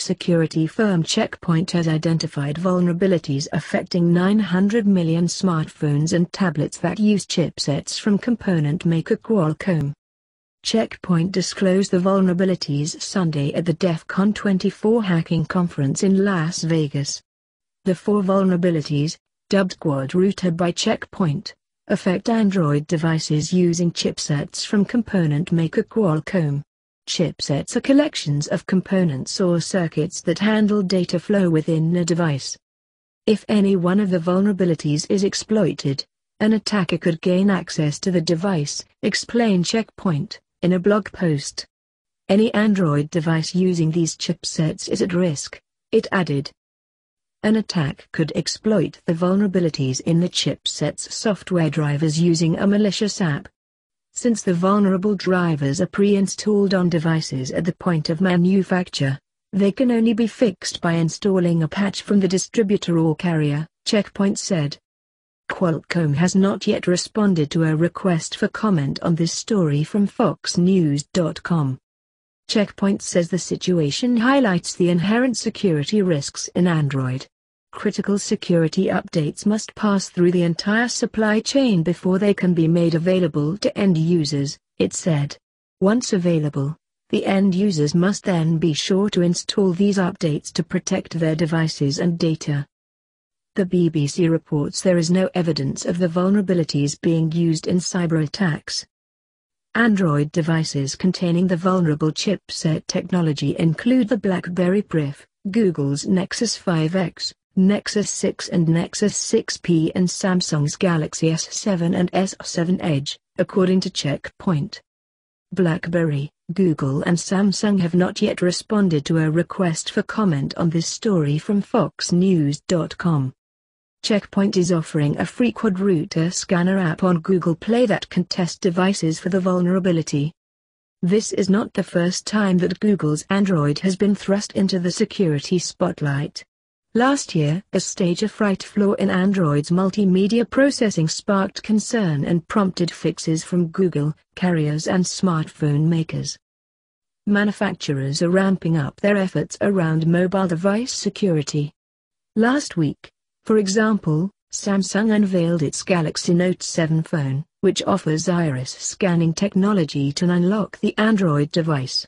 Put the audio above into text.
Security firm Check Point has identified vulnerabilities affecting 900 million smartphones and tablets that use chipsets from component maker Qualcomm. Check Point disclosed the vulnerabilities Sunday at the DEF CON 24 hacking conference in Las Vegas. The four vulnerabilities, dubbed QuadRooter by Check Point, affect Android devices using chipsets from component maker Qualcomm. Chipsets are collections of components or circuits that handle data flow within a device. If any one of the vulnerabilities is exploited, an attacker could gain access to the device, explain Check Point, in a blog post. Any Android device using these chipsets is at risk, it added. An attack could exploit the vulnerabilities in the chipset's software drivers using a malicious app, since the vulnerable drivers are pre-installed on devices at the point of manufacture, they can only be fixed by installing a patch from the distributor or carrier, Check Point said. Qualcomm has not yet responded to a request for comment on this story from FoxNews.com. Check Point says the situation highlights the inherent security risks in Android. Critical security updates must pass through the entire supply chain before they can be made available to end users, it said. Once available, the end users must then be sure to install these updates to protect their devices and data. The BBC reports there is no evidence of the vulnerabilities being used in cyber attacks. Android devices containing the vulnerable chipset technology include the BlackBerry Priv, Google's Nexus 5X, Nexus 6 and Nexus 6P and Samsung's Galaxy S7 and S7 Edge, according to Check Point. BlackBerry, Google and Samsung have not yet responded to a request for comment on this story from FoxNews.com. Check Point is offering a free QuadRooter scanner app on Google Play that can test devices for the vulnerability. This is not the first time that Google's Android has been thrust into the security spotlight. Last year, a stage of fright flaw in Android's multimedia processing sparked concern and prompted fixes from Google, carriers and smartphone makers. Manufacturers are ramping up their efforts around mobile device security. Last week, for example, Samsung unveiled its Galaxy Note 7 phone, which offers iris scanning technology to unlock the Android device.